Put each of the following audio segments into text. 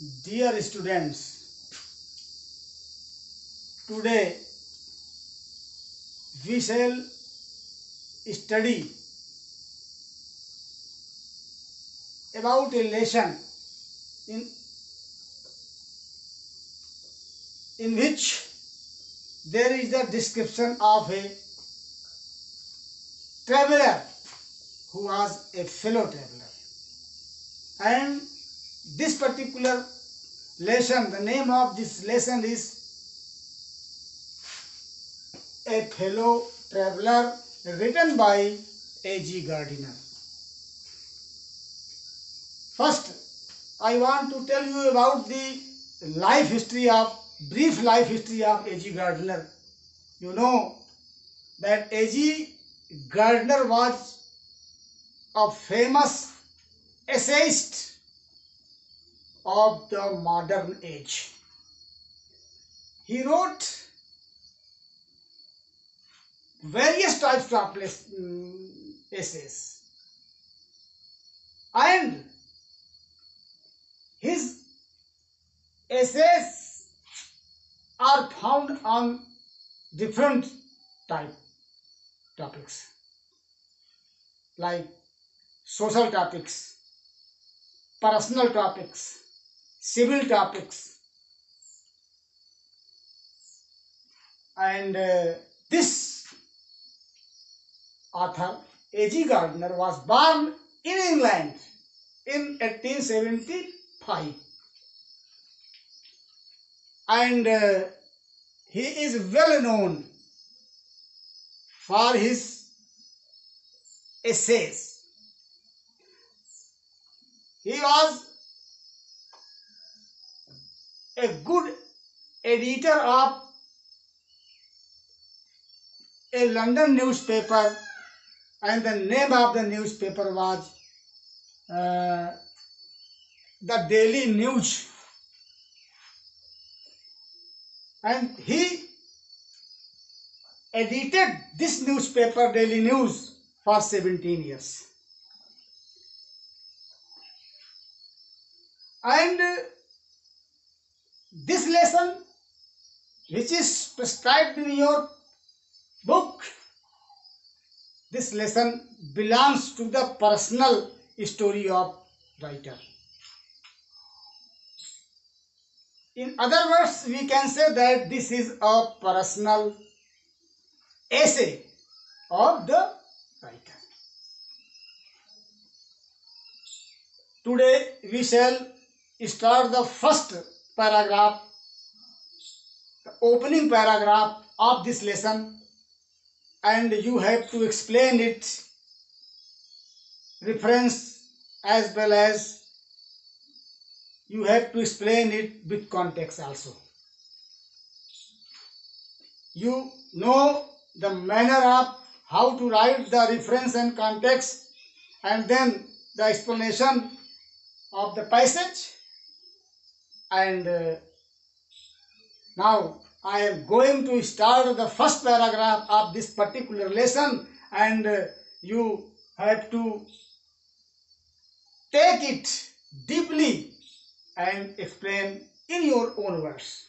Dear students, today we shall study about a lesson in in which there is the description of a traveler who was a fellow traveler. And this particular lesson the name of this lesson is a fellow traveler written by A.G. Gardiner. First, I want to tell you about the life history of, brief life history of A.G. Gardiner. You know that A.G. Gardiner was a famous essayist of the modern age. He wrote various types of mm, essays and his essays are found on different type topics like social topics personal topics civil topics and uh, this author A.G. Gardner was born in England in 1875 and uh, he is well known for his essays. He was a good editor of a London newspaper and the name of the newspaper was uh, the Daily News. And he edited this newspaper, Daily News, for 17 years. And this lesson, which is prescribed in your book, this lesson belongs to the personal story of writer. In other words, we can say that this is a personal essay of the writer. Today we shall start the first paragraph, the opening paragraph of this lesson and you have to explain it reference as well as you have to explain it with context also. You know the manner of how to write the reference and context and then the explanation of the passage and uh, now I am going to start the first paragraph of this particular lesson and uh, you have to take it deeply and explain in your own words.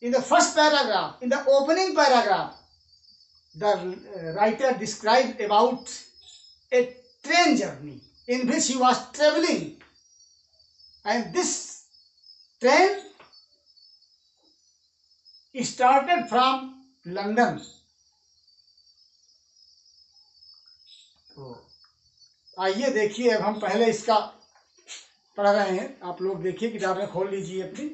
In the first paragraph, in the opening paragraph, the uh, writer described about a train journey in which he was traveling and this train started from London. तो आइए देखिए अब हम पहले इसका पढ़ रहे हैं आप लोग देखिए किताबें खोल लीजिए अपनी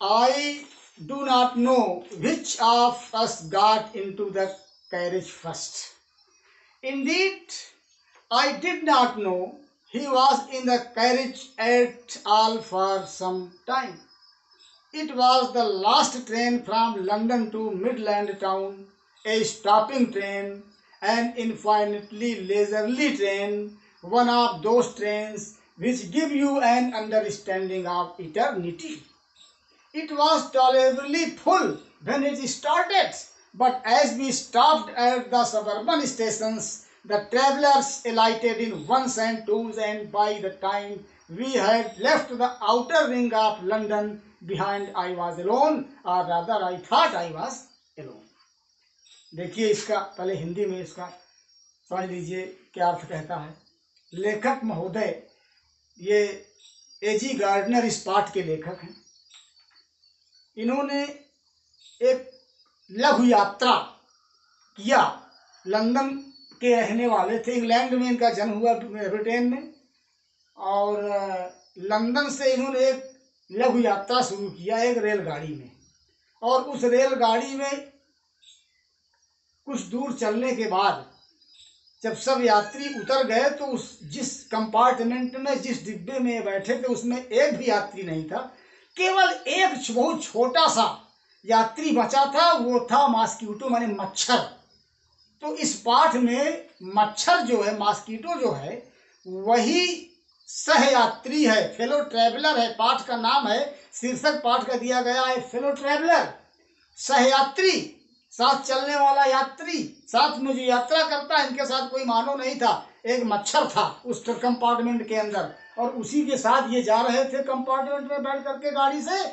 I do not know which of us got into the carriage first. Indeed, I did not know he was in the carriage at all for some time. It was the last train from London to Midland town, a stopping train, an infinitely leisurely train, one of those trains which give you an understanding of eternity. It was tolerably full when it started, But as we stopped at the suburban stations, the travelers alighted in ones and twos, and by the time we had left the outer ring of London behind, I was alone, or rather, I thought I was alone. देखिए इसका पहले हिंदी में इसका समझ लीजिए क्या अर्थ कहता है लेखक महोदय ये एजी गार्डनर इस पाठ के लेखक हैं इन्होंने एक लघु यात्रा किया। लंदन के रहने वाले थे। इंग्लैंड में इनका जन्म हुआ, ब्रिटेन में। और लंदन से इन्होंने एक लघु यात्रा शुरू किया, एक रेलगाड़ी में। और उस रेलगाड़ी में कुछ दूर चलने के बाद जब सब यात्री उतर गए तो उस, जिस कंपार्टमेंट में, जिस डिब्बे में बैठे थे, उसमें एक भी यात्री नहीं था। केवल एक बहुत छोटा सा यात्री बचा था, वो था मॉस्किटो, माने मच्छर। तो इस पाठ में मच्छर जो है, मॉस्किटो जो है, वही सहयात्री है फेलो ट्रैवलर है। पाठ का नाम है, शीर्षक पाठ का दिया गया है फेलो ट्रैवलर सहयात्री, साथ चलने वाला यात्री, साथ में जो यात्रा करता है इनके साथ कोई मानो नहीं था, एक मच्छर था उस कंपार्टमेंट के अंदर। और उसी के साथ ये जा रहे थे कंपार्टमेंट में बैठ करके गाड़ी से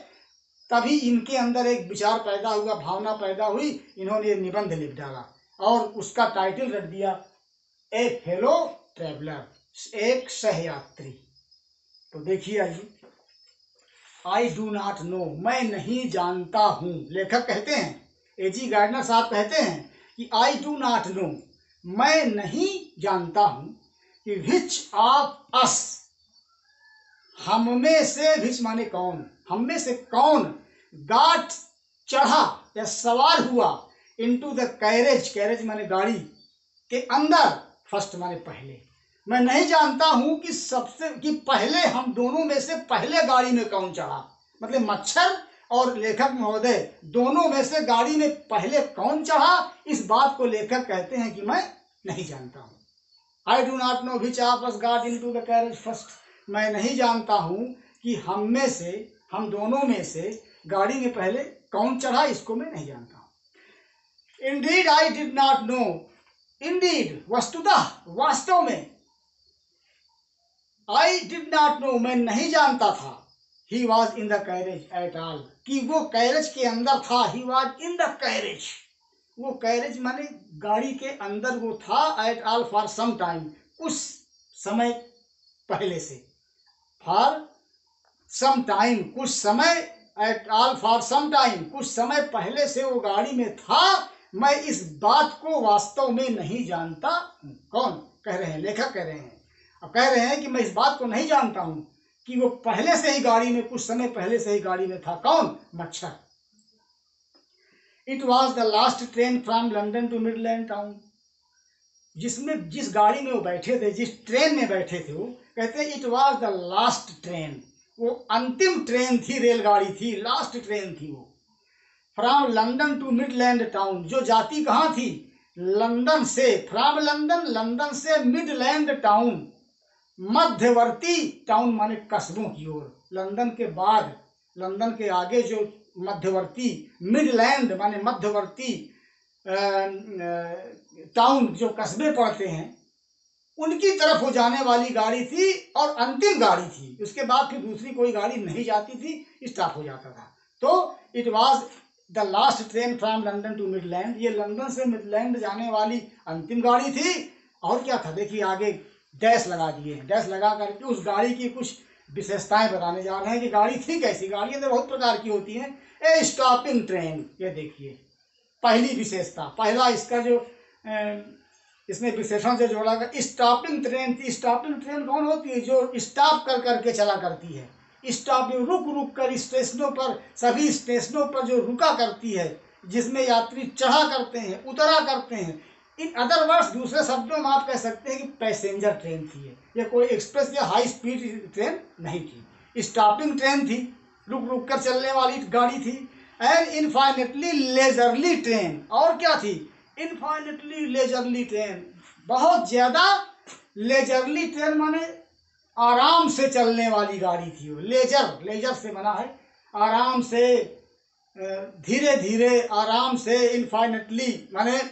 तभी इनके अंदर एक विचार पैदा हुआ, भावना पैदा हुई, इन्होंने निबंध लिख डाला और उसका टाइटल रख दिया, ए फेलो ट्रेवलर, एक सहयात्री। तो देखिए आइए आई डू नॉट नो मैं नहीं जानता हूँ। लेखक कहते हैं एजी गार्डनर साहब कहते हैं कि आई डू नॉट नो मैं नहीं जानता हूँ कि विच ऑफ़ अस हम में से विच माने कौन? हम में से कौन गाट चढ़ा या सवार हुआ इनटू द कैरेज कैरेज माने गाड़ी के अंदर? फ़र्स्ट माने पहले। मैं नहीं जानता हूँ कि सबसे, कि पहले हम दोनों में से पहले गाड़ी में कौन चढ़ा। मतलब मच्छर और लेखक महोदय, दोनों में से गाड़ी में पहले कौन चढ़ा? इस बात को लेखक कहते हैं कि मैं नहीं जानता हूँ। I do not know which us got into the carriage first मैं नहीं जानता हूँ कि हम में से हम दोनों में से गाड़ी में पहले कौन चढ़ा इसको मैं नहीं जानता। हूँ indeed I did not know indeed वस्तुतः वास्तव में आई डिड नॉट नो मैं नहीं जानता था। He was in the carriage at all कि वो कैरेज के अंदर था। He was in the carriage वो कैरेज माने गाड़ी के अंदर वो था at all for some time कुछ समय पहले से। फॉर सम टाइम कुछ समय at all for some time कुछ समय पहले से वो गाड़ी में था, मैं इस बात को वास्तव में नहीं जानता हूँ। कौन? कह रहे हैं, लेखक कह रहे हैं। अब कह रहे हैं कि मैं इस बात को नहीं जानता हूँ कि वो पहले से ही गाड़ी में, कुछ समय पहले से ही गाड़ी में था। कौन? मच्छर। It was the last train from London to midland town जिसमें, जिस गाड़ी में वो बैठे थे, जिस ट्रेन में बैठे थे वो, कहते हैं it was the last train वो अंतिम ट्रेन थी, रेलगाड़ी थी लास्ट ट्रेन थी वो। From London to midland town जो जाती कहाँ थी? लंदन से। फ्रॉम लंदन लंदन से मिडलैंड टाउन मध्यवर्ती टाउन माने कस्बों की ओर। लंदन के बाद लंदन के आगे जो मध्यवर्ती मिडलैंड माने मध्यवर्ती टाउन जो कस्बे पड़ते हैं उनकी तरफ़ हो जाने वाली गाड़ी थी और अंतिम गाड़ी थी। उसके बाद फिर दूसरी कोई गाड़ी नहीं जाती थी स्टॉप हो जाता था। तो it was the last train from London to midland ये लंदन से मिडलैंड जाने वाली अंतिम गाड़ी थी। और क्या था? देखिए आगे डैश लगा दिए। डैश लगा करके उस गाड़ी की कुछ विशेषताएँ बताने जा रहे हैं कि गाड़ी थी कैसी? गाड़ियाँ तो बहुत प्रकार की होती हैं। ए स्टॉपिंग ट्रेन ये देखिए। पहली विशेषता पहला इसका जो अ, इसमें विशेषण से जोड़ा गया स्टॉपिंग ट्रेन थी स्टॉपिंग ट्रेन कौन होती है? जो स्टॉप कर करके चला करती है। स्टॉपिंग रुक रुक कर स्टेशनों पर, सभी स्टेशनों पर जो रुका करती है, जिसमें यात्री चढ़ा करते हैं, उतरा करते हैं, इन अदर वर्ड्स दूसरे शब्दों में आप कह सकते हैं कि पैसेंजर ट्रेन थी ये। ये कोई एक्सप्रेस या हाई स्पीड ट्रेन नहीं थी। स्टॉपिंग ट्रेन थी, रुक रुक कर चलने वाली गाड़ी थी एंड इनफाइनेटली लेजरली ट्रेन और क्या थी? इनफाइनेटली लेजरली ट्रेन बहुत ज़्यादा लेजरली ट्रेन माने आराम से चलने वाली गाड़ी थी वो। लेजर लेजर से बना है। आराम से धीरे धीरे आराम से इनफाइनेटली माने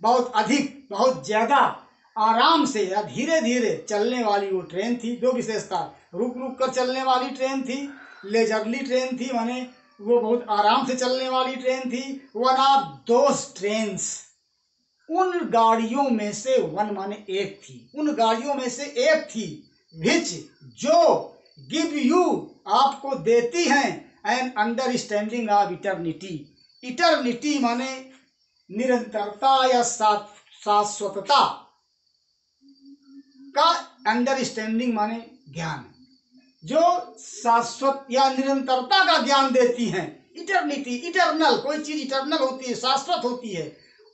बहुत अधिक, बहुत ज़्यादा आराम से या धीरे धीरे चलने वाली वो ट्रेन थी दो विशेषता रुक रुक कर चलने वाली ट्रेन थी लेजरली ट्रेन थी माने वो बहुत आराम से चलने वाली ट्रेन थी। वन ऑफ़ दोज ट्रेन्स उन गाड़ियों में से वन माने एक थी। उन गाड़ियों में से एक थी विच जो गिव यू आपको देती हैं an understanding of eternity eternity माने निरंतरता या शाश्वतता। का अंडरस्टैंडिंग माने ज्ञान। जो शाश्वत या निरंतरता का ज्ञान देती हैं इटर्निटी इटर्नल कोई चीज़ इटर्नल होती है, शाश्वत होती है,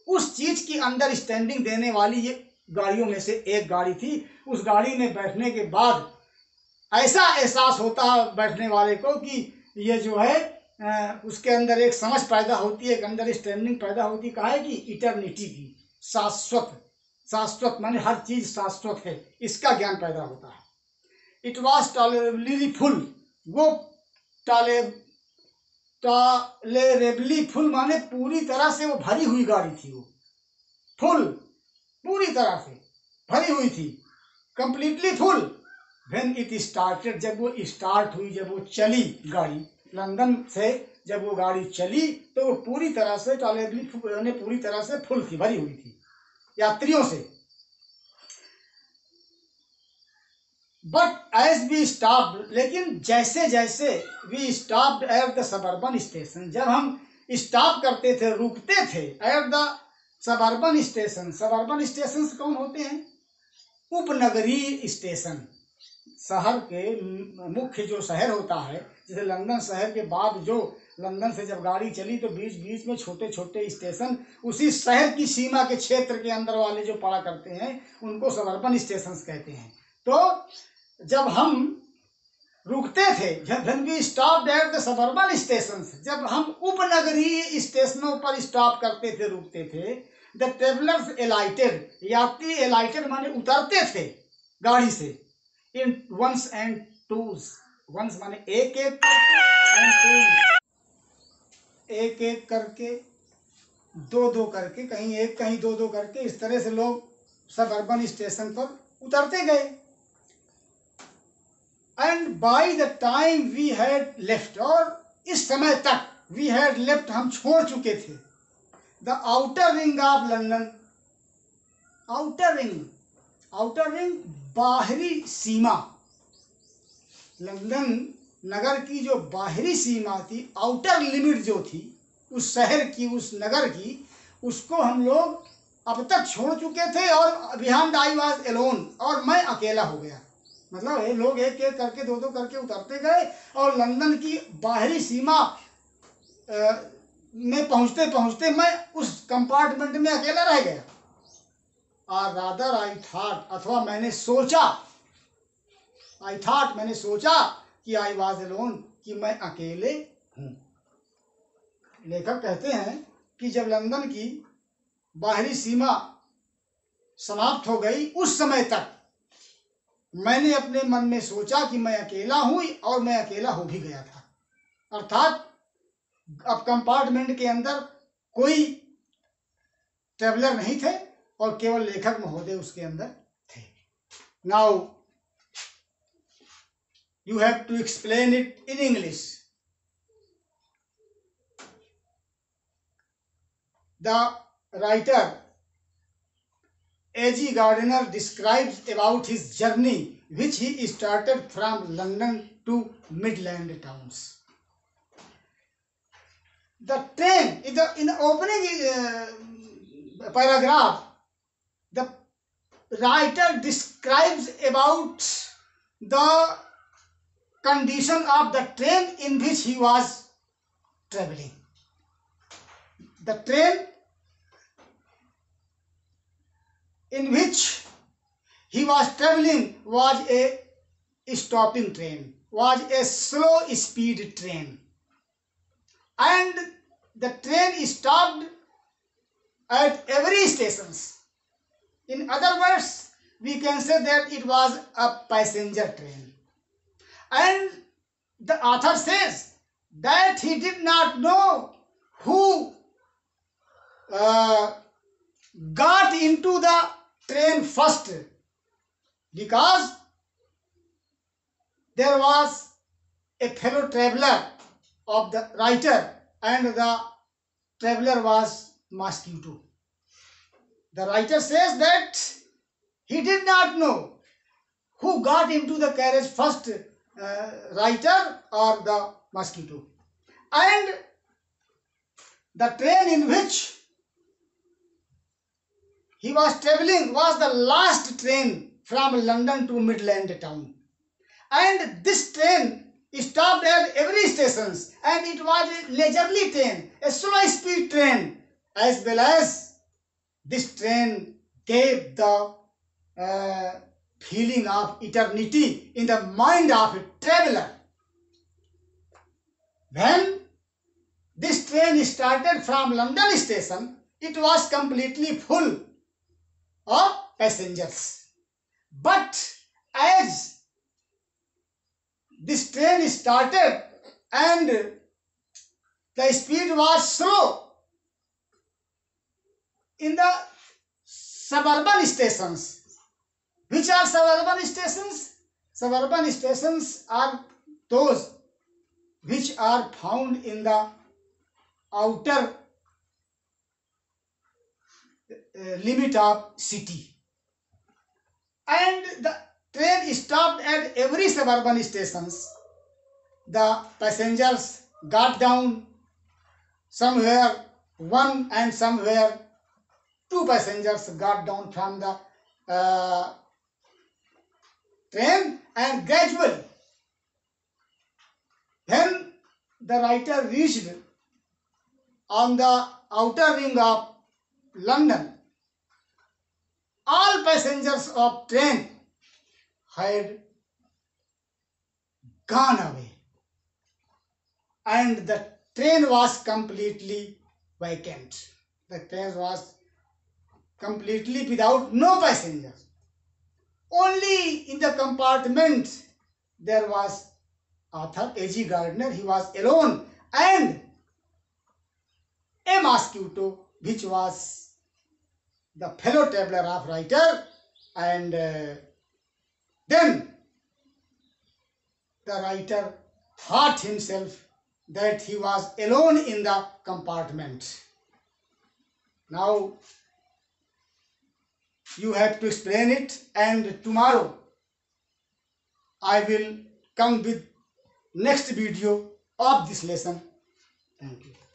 उस चीज़ की अंडरस्टैंडिंग देने वाली ये गाड़ियों में से एक गाड़ी थी। उस गाड़ी में बैठने के बाद ऐसा एहसास होता है बैठने वाले को कि ये जो है उसके अंदर एक समझ पैदा होती है, एक अंडरस्टैंडिंग पैदा होती कहा है कि इटर्निटी की शाश्वत शाश्वत माने हर चीज़ शाश्वत है, इसका ज्ञान पैदा होता है। इट वॉज़ टॉलरेबली फुल वो टॉले टॉलेरेबली फुल माने पूरी तरह से वो भरी हुई गाड़ी थी वो। फुल पूरी तरह से भरी हुई थी। Completely full when it started जब वो स्टार्ट हुई, जब वो चली गाड़ी लंदन से जब वो गाड़ी चली तो वो पूरी तरह से टॉलेबली पूरी तरह से फुल थी, भरी हुई थी। यात्रियों से। बट एज वी स्टॉप लेकिन जैसे जैसे we stop at the suburban station जब हम स्टॉप करते थे, रुकते थे at the suburban station suburban station कौन होते हैं? उपनगरीय स्टेशन शहर के मुख्य जो शहर होता है, जैसे लंदन शहर के बाद जो लंदन से जब गाड़ी चली तो बीच बीच में छोटे छोटे स्टेशन उसी शहर की सीमा के क्षेत्र के अंदर वाले जो पड़ा करते हैं, उनको सबर्बन स्टेशन कहते हैं। तो जब हम रुकते थे, जब we stop at the suburban station जब हम उपनगरीय स्टेशनों पर स्टॉप करते थे, रुकते थे द ट्रेवलर्स एलाइटेड यात्री एलाइटेड माने उतरते थे गाड़ी से। In ones and twos ones माने एक एक करके एंड एक एक करके, दो दो करके, कहीं एक, कहीं दो दो करके, इस तरह से लोग सब अर्बन स्टेशन पर उतरते गए। And by the time we had left और इस समय तक वी हैड लेफ़्ट हम छोड़ चुके थे। The outer ring of London outer ring outer ring बाहरी सीमा। लंदन नगर की जो बाहरी सीमा थी आउटर लिमिट जो थी, उस शहर की, उस नगर की, उसको हम लोग अब तक छोड़ चुके थे और बिहान आई वॉज़ एलोन और मैं अकेला हो गया। मतलब ये लोग एक एक करके, दो दो करके उतरते गए और लंदन की बाहरी सीमा में पहुँचते पहुँचते मैं उस कंपार्टमेंट में अकेला रह गया। और रादर आई थॉट अथवा मैंने सोचा आई थॉट मैंने सोचा कि आई वाज एलोन कि मैं अकेले हूँ। लेखक कहते हैं कि जब लंदन की बाहरी सीमा समाप्त हो गई, उस समय तक मैंने अपने मन में सोचा कि मैं अकेला हूँ और मैं अकेला हो भी गया था। अर्थात, अब कंपार्टमेंट के अंदर कोई ट्रेवलर नहीं थे और केवल लेखक महोदय उसके अंदर थे। Now you have to explain it in English the writer A.G. Gardiner describes about his journey which he started from London to Midland towns. The train, in the, in opening uh, paragraph, the writer describes about the condition of the train in which he was traveling. The train in which he was traveling was a stopping train, was a slow speed train. And the train stopped at every stations. In other words, we can say that it was a passenger train. And the author says that he did not know who uh, got into the train first. Because there was a fellow traveler of the writer and the traveler was mosquito the writer says that he did not know who got into the carriage first uh, writer or the mosquito and the train in which he was traveling was the last train from london to midland town. And this train stopped at every stations and it was a leisurely train a slow speed train as well as this train gave the uh, feeling of eternity in the mind of a traveler. When this train started from london station it was completely full of passengers but as this train started and the speed was slow in the suburban stations which are suburban stations suburban stations are those which are found in the outer uh, limit of city. And the train stopped at every suburban stations. The passengers got down. Somewhere one and somewhere two passengers got down from the uh, train and gradually when the writer reached on the outer ring of london all passengers of train had gone away. And the train was completely vacant. The train was completely without no passengers. Only in the compartment there was Arthur A.G. Gardner. He was alone. And a mosquito which was the fellow traveler of writer and uh, then the writer thought himself that he was alone in the compartment. Now you have to explain it and tomorrow I will come with next video of this lesson. Thank you.